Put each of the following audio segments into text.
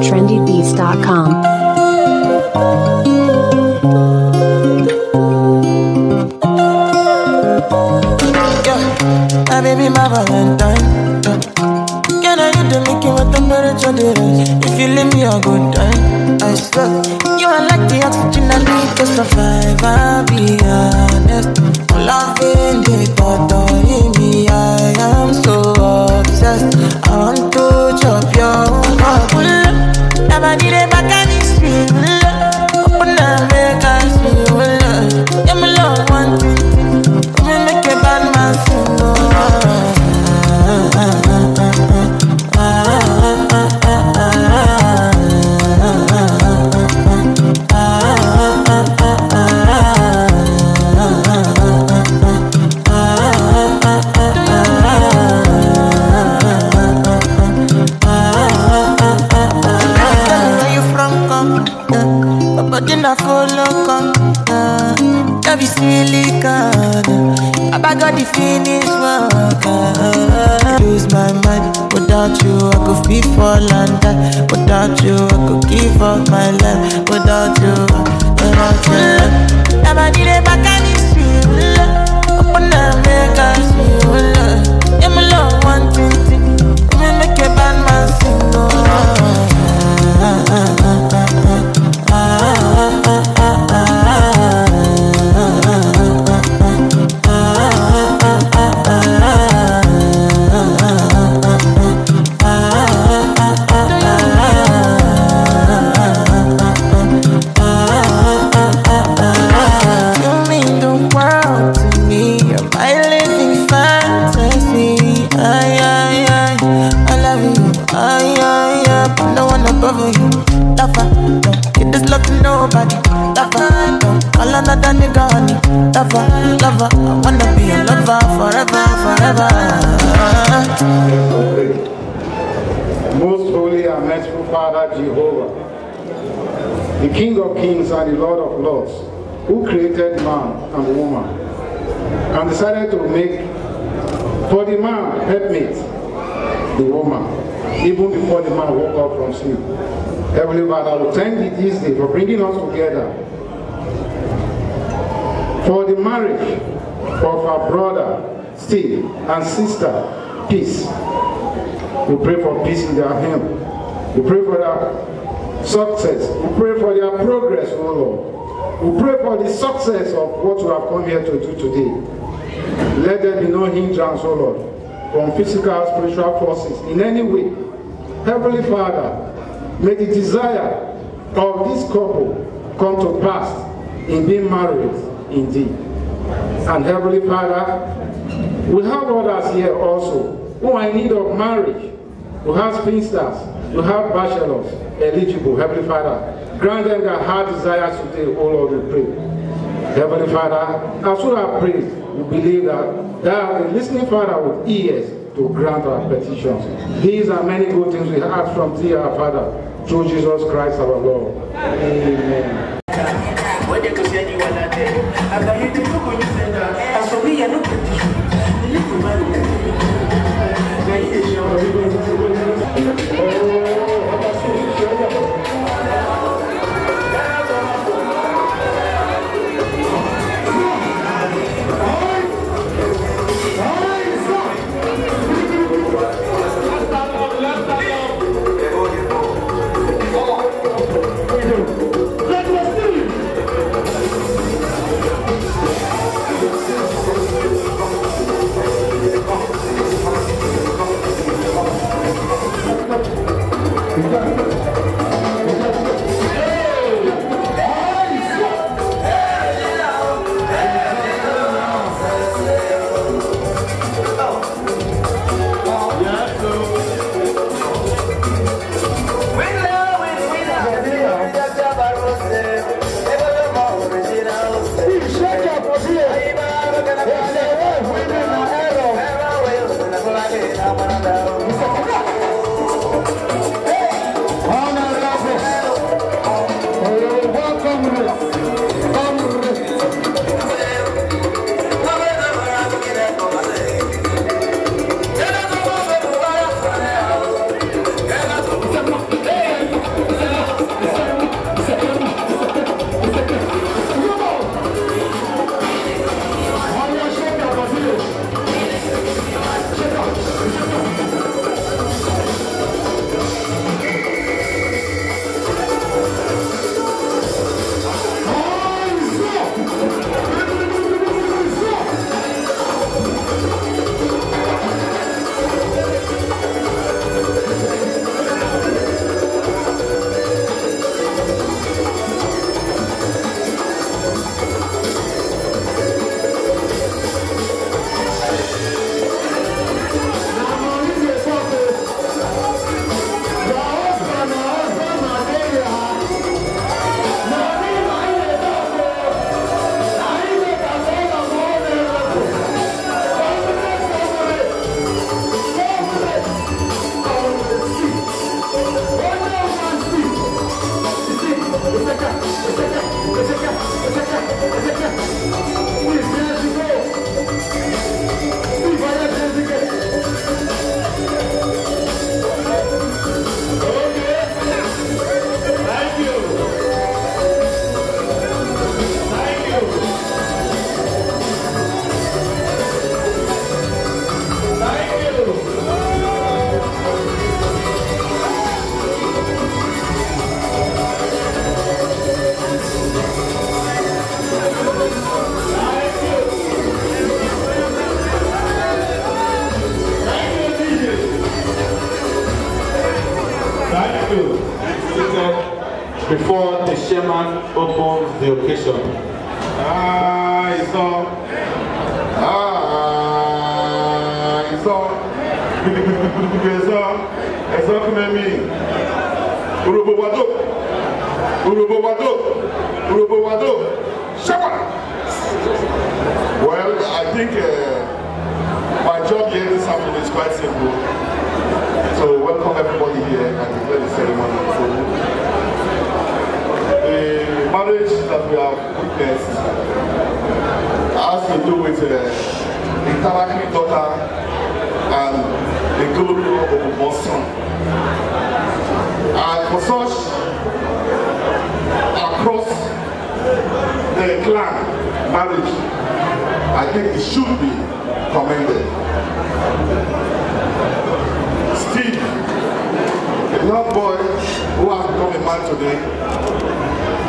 trendybeats.com. Baby, my Valentine. Can I get make you what temperature is? If you leave me a good time, I swear. You are like the oxygen I need to survive. I'll be honest. Loving the thought of me, I am so obsessed. I want to chop your silicon. I got the finish work. Lose my mind. Without you, I could fall and. Without you, I could give up my life. Without you, without you. Never need of kings and the Lord of lords, who created man and woman, and decided to make for the man helpmate, the woman, even before the man woke up from sleep. Heavenly Father, we thank you this day for bringing us together for the marriage of our brother Steve and sister Peace. We pray for peace in their home. We pray for their success. We pray for their progress, oh Lord. We pray for the success of what we have come here to do today. Let there be no hindrance, oh Lord, from physical, spiritual forces in any way. Heavenly Father, may the desire of this couple come to pass in being married indeed. And Heavenly Father, we have others here also who are in need of marriage. who have spinsters, we have bachelors eligible. Heavenly Father, grant them their heart desires today, O Lord, we pray. Heavenly Father, as we have prayed, we believe that thou art listening Father with ears to grant our petitions. These are many good things we ask from thee, our Father, through Jesus Christ our Lord. Amen. Opens the witnessed has to do with uh, the Tarakli daughter and the glory of Ogunbo's son. And for such, across the clan marriage, I think it should be commended. Steve, a young boy who has become a man today,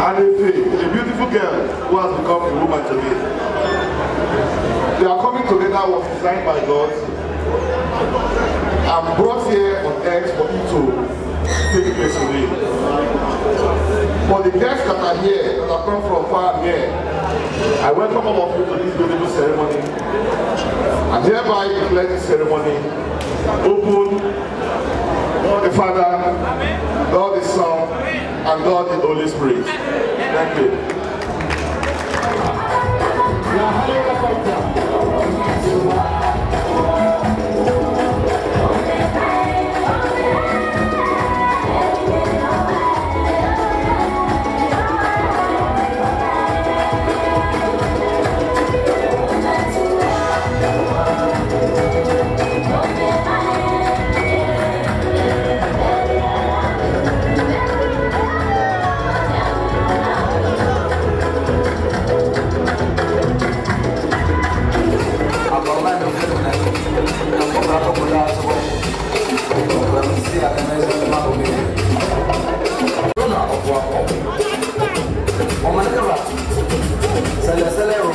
and Efe, a beautiful girl who has become a woman today. Their coming together was designed by God and brought here on earth for it to take place today. For the guests that are here, that have come from far and near, I welcome all of you to this beautiful ceremony. And hereby declare this ceremony open God the Father, God the Son, and God the Holy Spirit. Thank you. Sele sele o.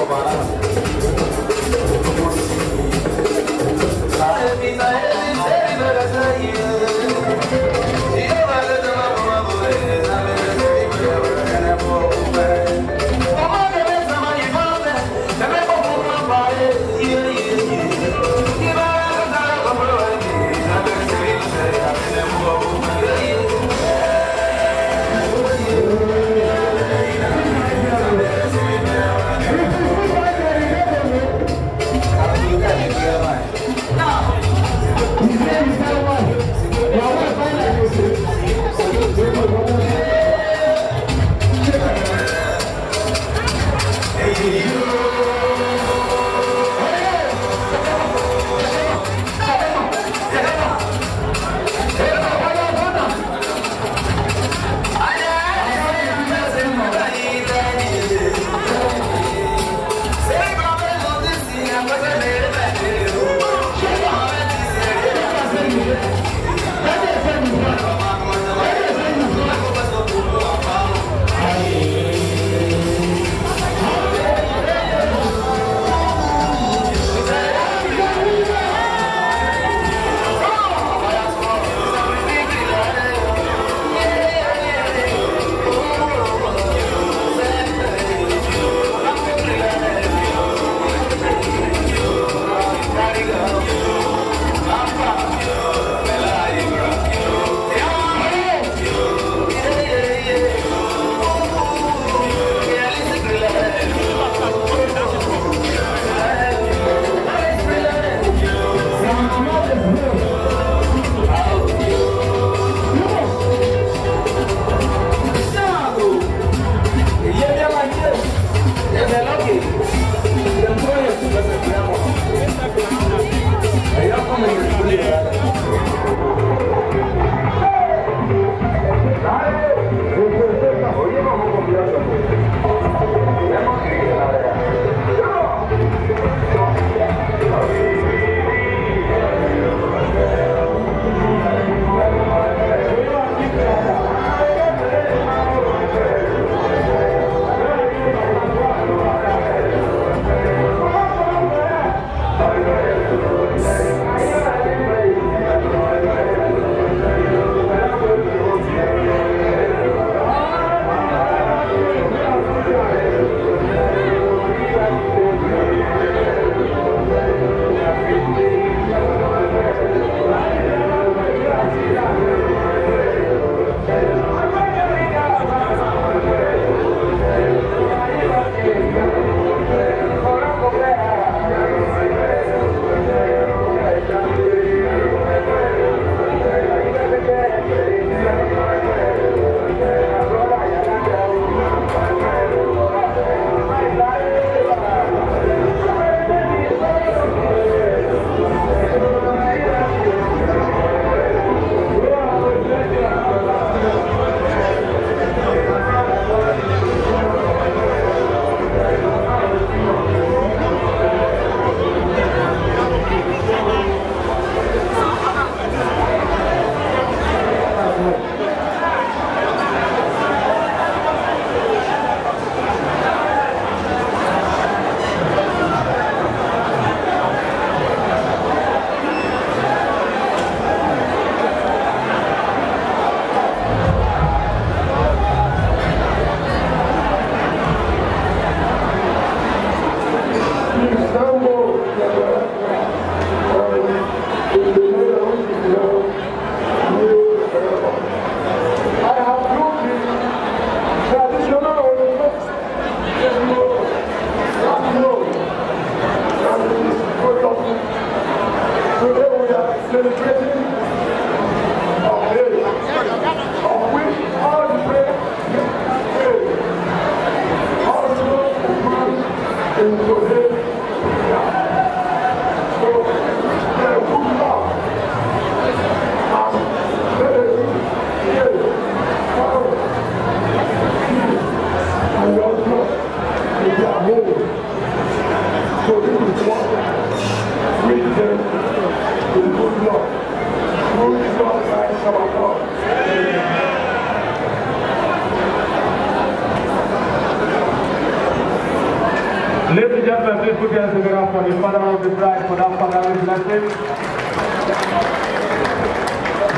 Ladies and gentlemen, please put your hands together for the father of the bride for that fatherly blessing.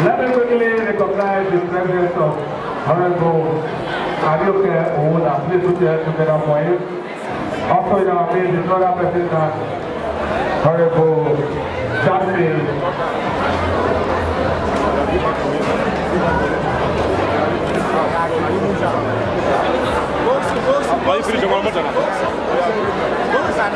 Let me quickly recognize the presence of Honorable Adioke Owuna. Please put your hands together for him. Also in our midst is other person that Honorable Justin Vai finish one After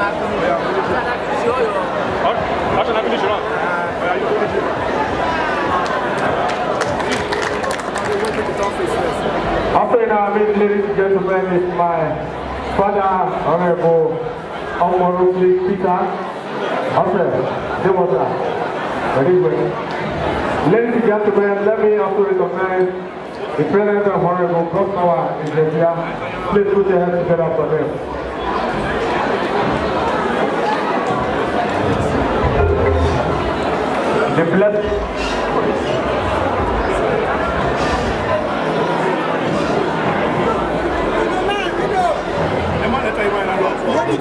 midst, ladies and gentlemen, is my father, Honorable Omorukli Peter. After, was that. Very good. Ladies and gentlemen, let me also recognize the presence of Honorable Governor Iglesia. Please put your hands together for them. Blessed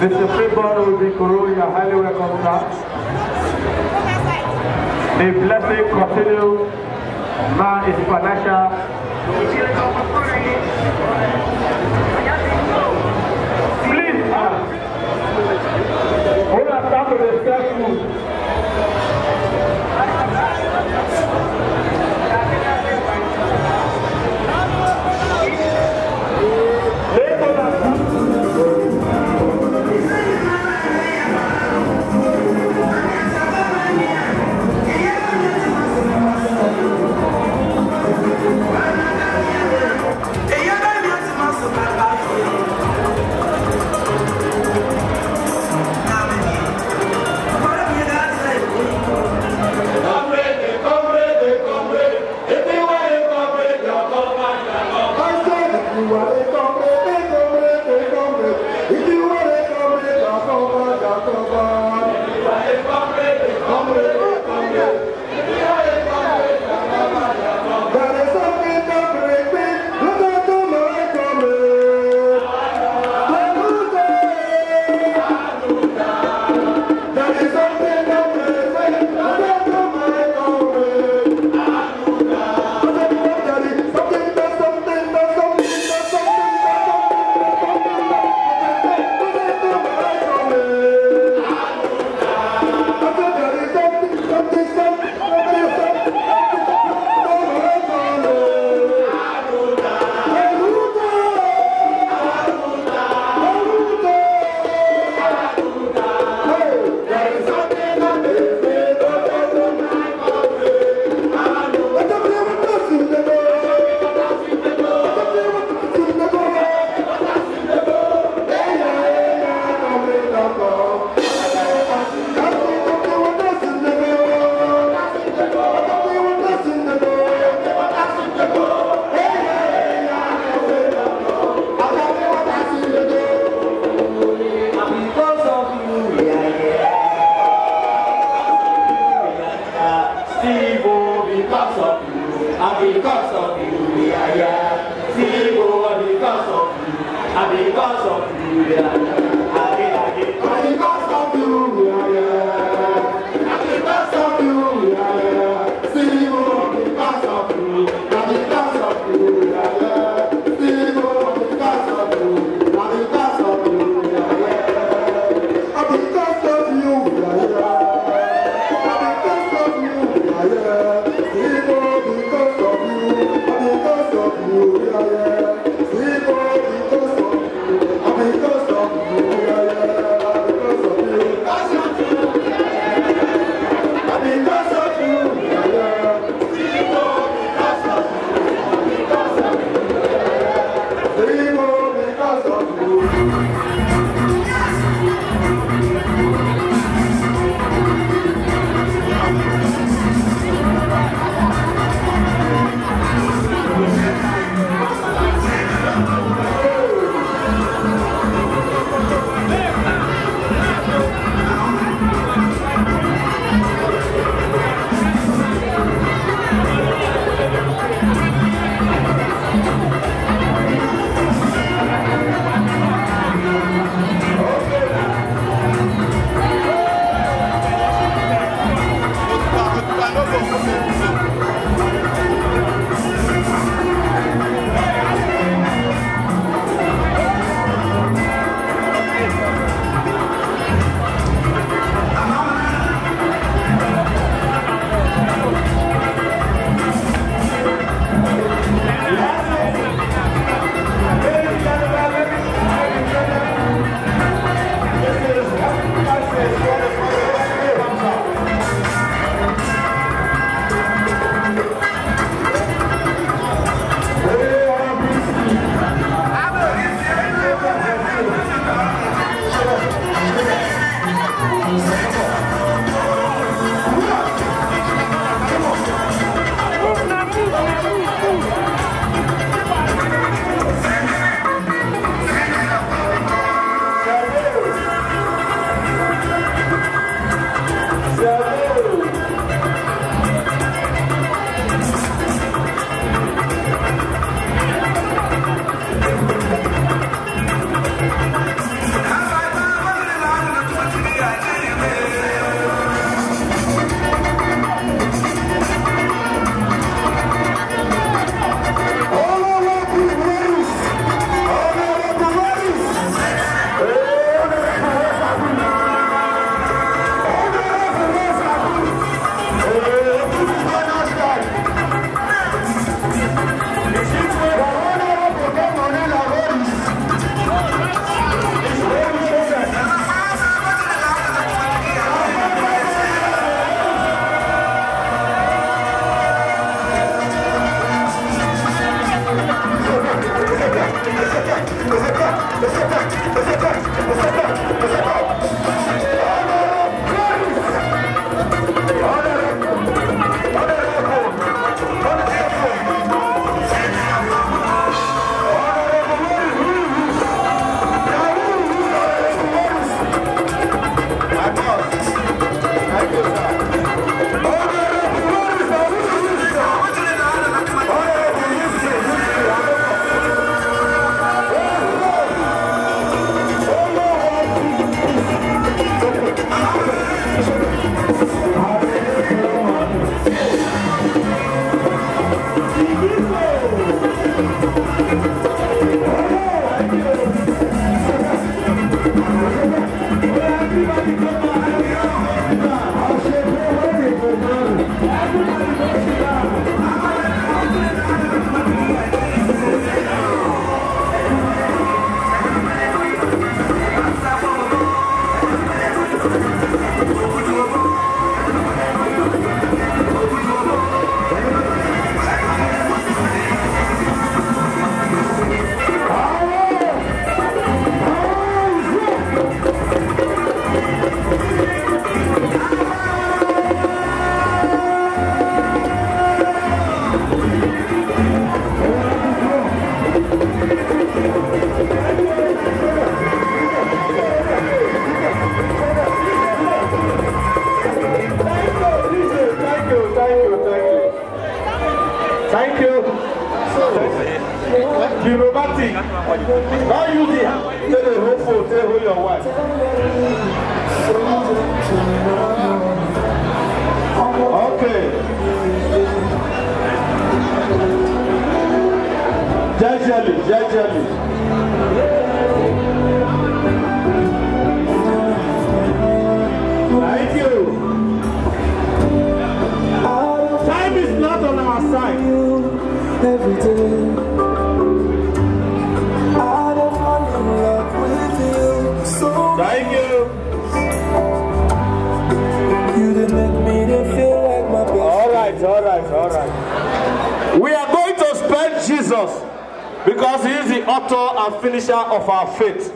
Mr. Freeborn will be Kuru, you are highly welcome. The blessing continue. Man is financial. Please, to the every day. I don't fall in love with you, so Thank you. you didn't make me to feel like my best. All right, all right, all right. We are going to spend Jesus because he is the author and finisher of our faith.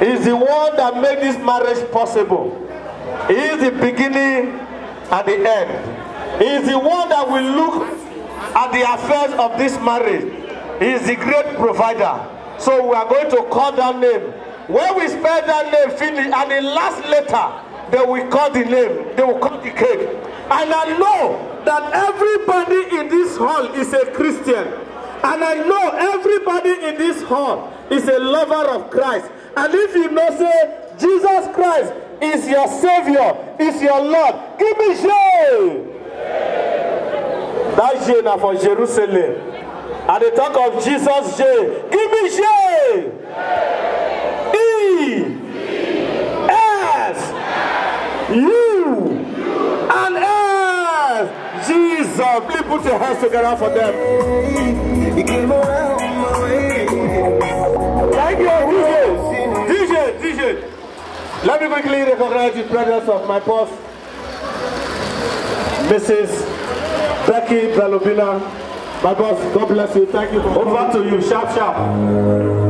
He is the one that made this marriage possible. He is the beginning and the end. He is the one that will look at the affairs of this marriage. He is the great provider. So we are going to call that name. When we spell that name finish, and the last letter, they will call the name. They will call the cake. And I know that everybody in this hall is a Christian. And I know everybody in this hall is a lover of Christ. And if you know, say, Jesus Christ is your Savior, is your Lord, give me joy. That J now for Jerusalem. At the talk of Jesus J, give me J. E. S. U. And S. Jesus. Please put your hands together for them. Thank you, DJ. DJ, DJ. Let me quickly recognize the presence of my boss, Mrs. Becky Belobina. My boss, God bless you. Thank you. Over to you, sharp, sharp.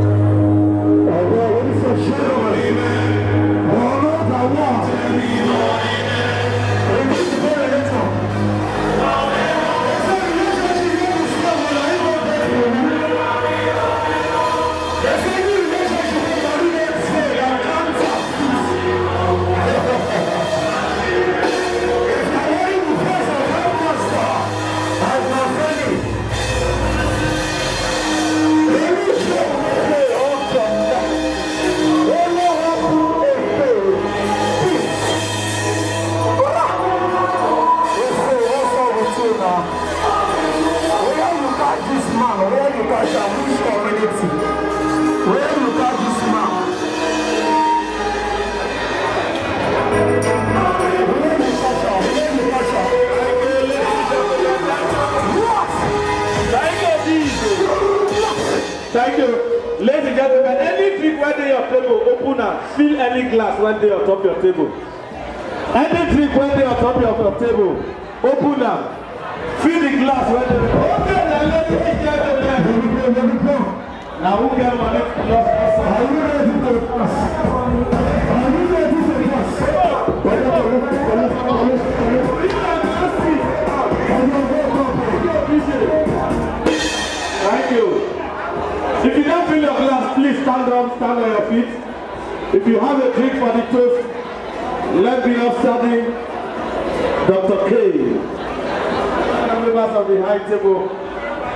Fill any glass when they on top your table. Any drink when they on top of your table, open am. Fill the glass when they Okay, now ladies and gentlemen. Now who get money to you ready to pass? Are you ready to pass? Thank you. If you don't fill your glass, please stand up, stand on your feet. If you have a drink for the toast, let me upstanding Dr. K. Members of the high table,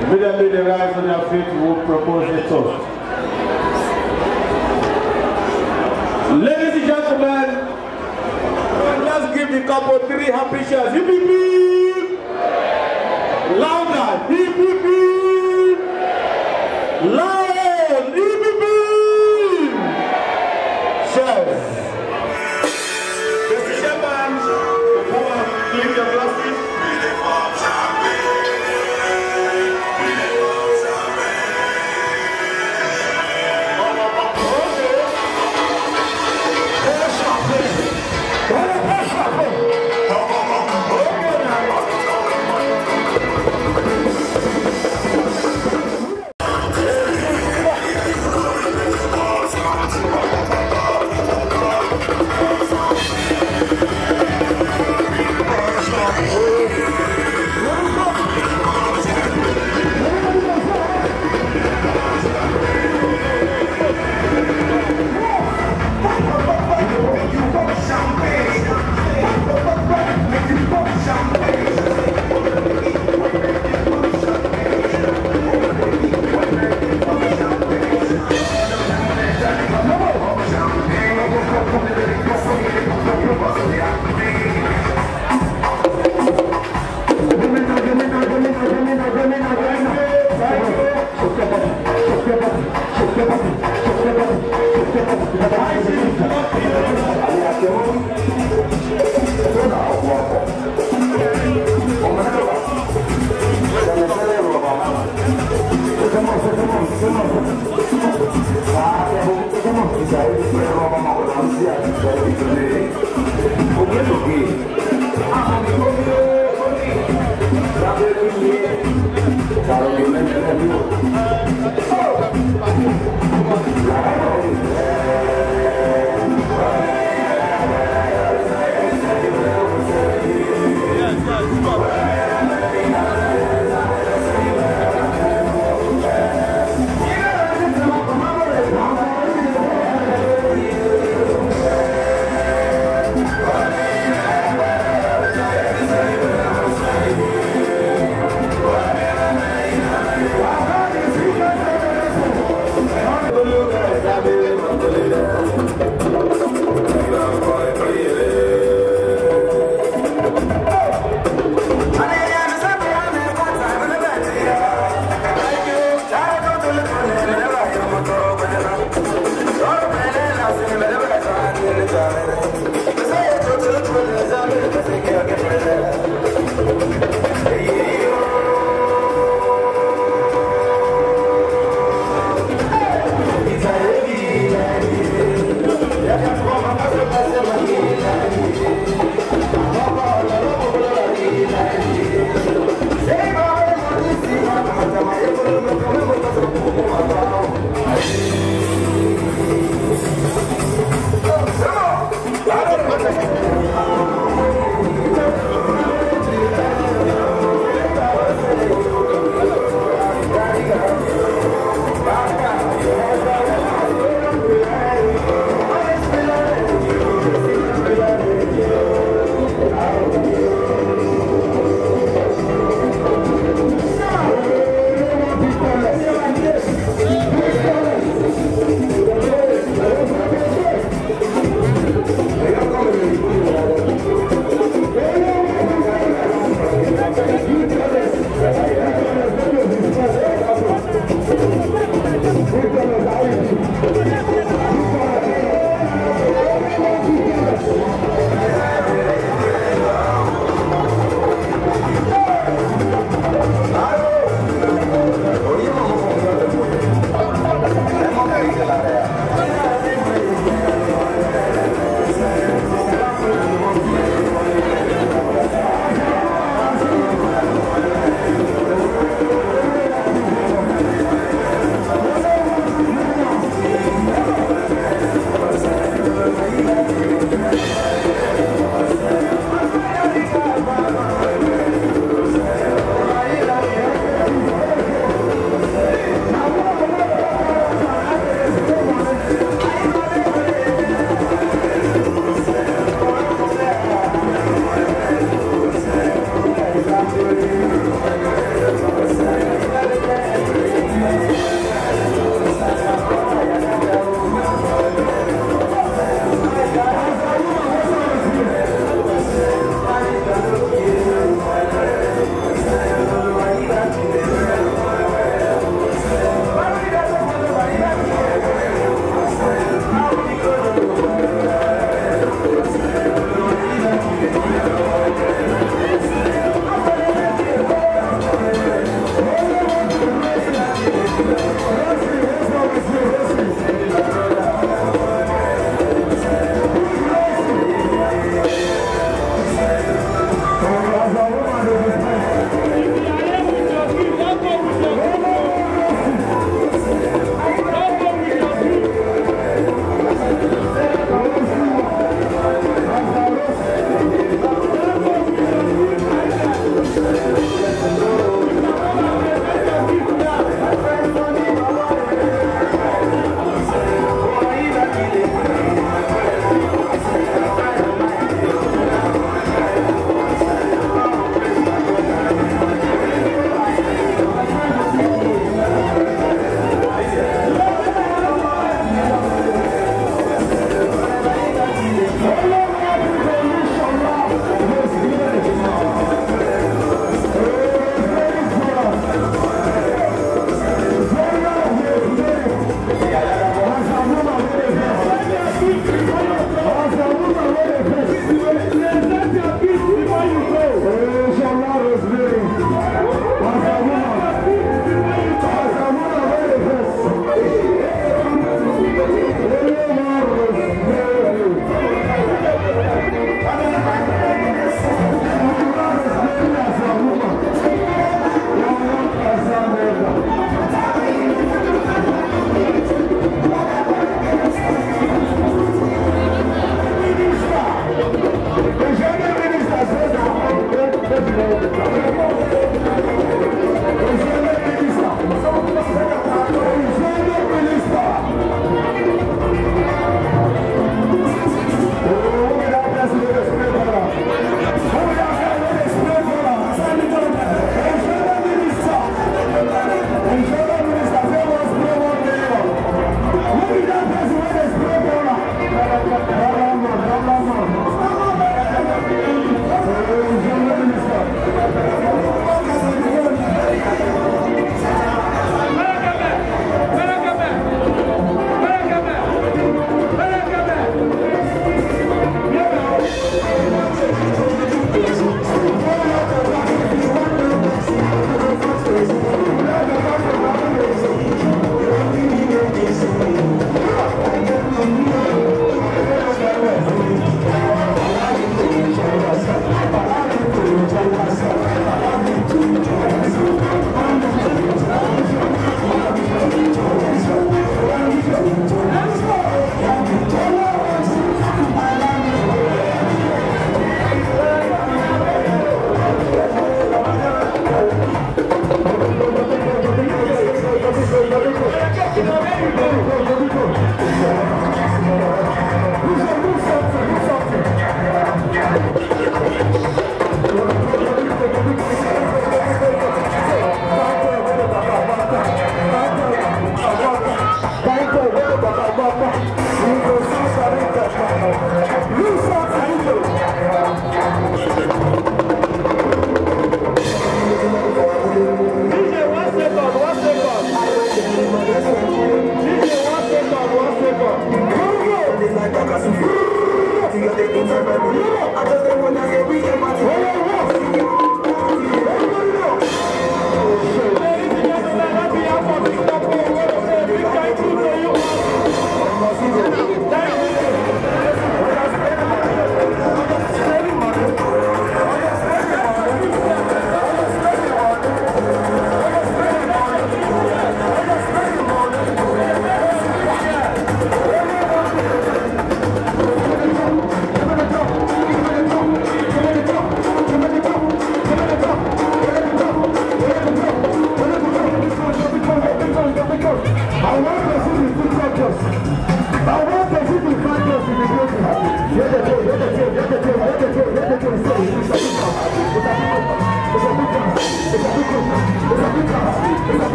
immediately they rise on their feet will propose the toast. Ladies and gentlemen, let's give the couple three happy shares. Hip hip hip! Louder! Hip hip hip! Lion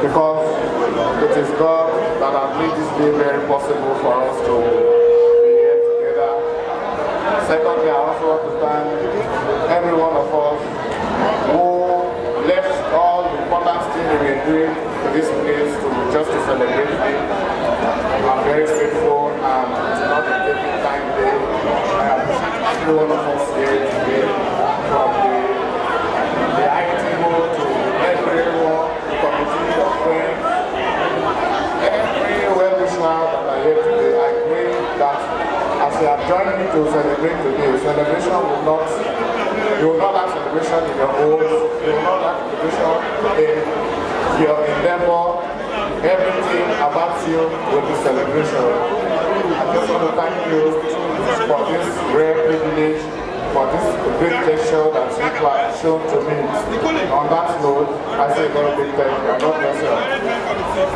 because it is God that has made this day very possible for us to be here together. Secondly, I also want to thank every one of us everything we've been doing for this place to just to celebrate it. I'm very grateful and it's not a taking time day. I appreciate every one of us here today from the, the IT world to everyone, the community of friends, every well-wisher that I here today. I pray that as you have joined me to celebrate today, celebration will not, you will not celebration in your homes, you will not you are in your endeavor. Everything about you will be celebration. I just want to thank you for this rare privilege, for this great gesture that you have shown to me. On that note, I say God big thank you. You.